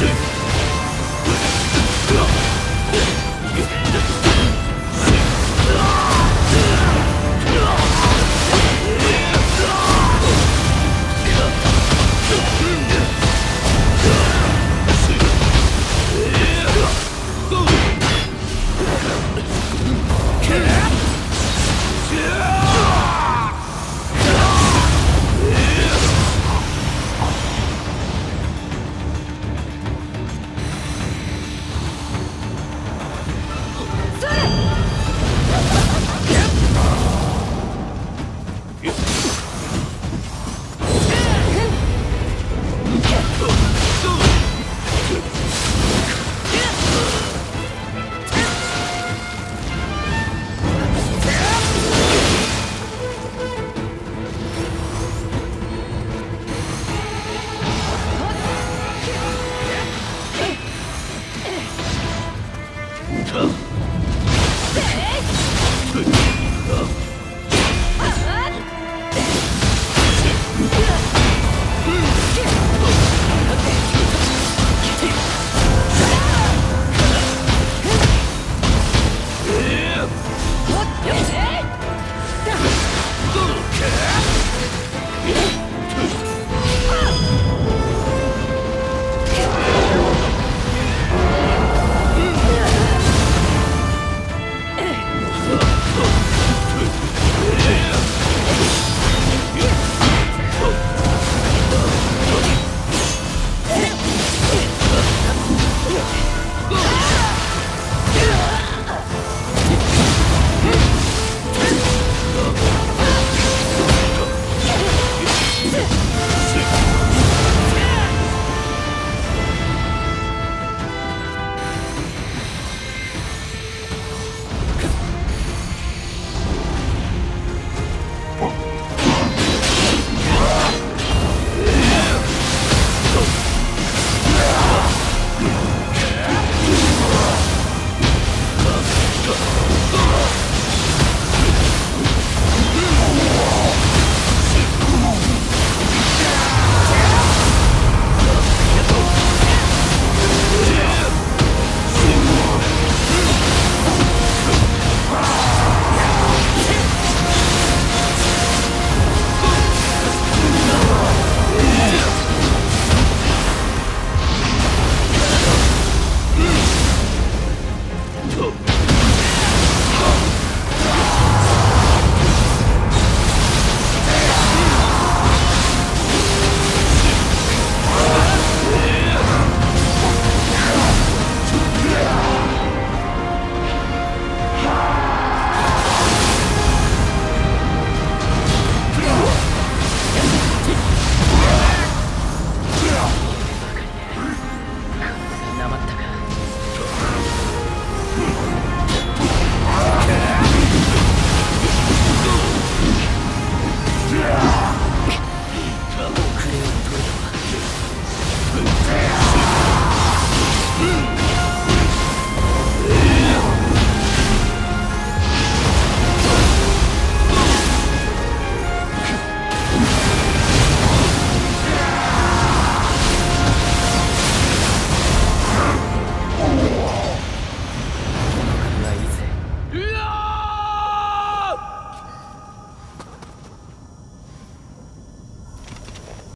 Exit!